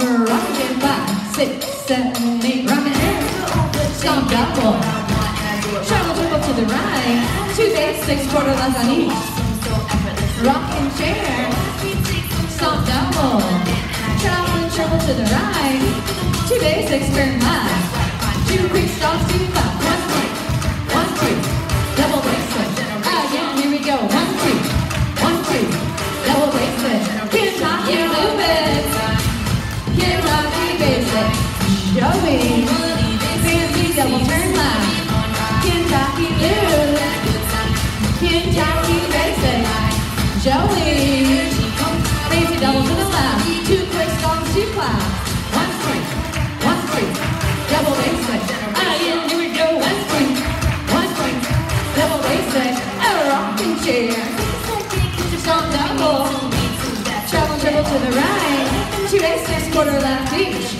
Rocking five, six, seven, eight. Rocking in. Stomp double. Travel triple to the right. Two days, six quarter less on each. Rocking chair. Joey. Fancy double turn. Kentucky Blue. Kentucky. Joey. Fancy double to the left. Two quick two claps. One three. One three. Double basic. Again, here we go. One three. One three. Double. A rocking chair. Double. To the right. Two basics, quarter left each.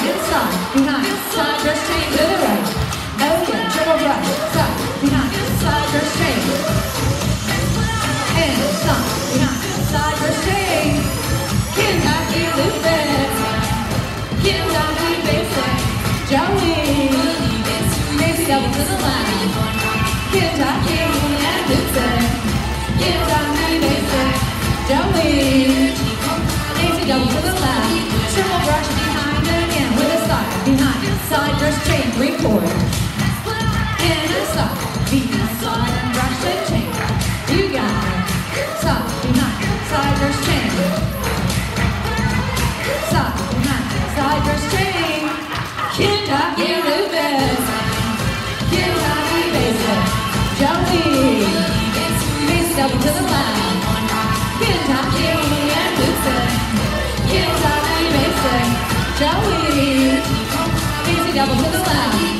behind, inside, behind, side brush chain to the right. Triple brush, side, behind, side. And side, behind, side brush chain. Kentucky Lupus. Kentucky Basic. Joey. Lupus. Double to the left.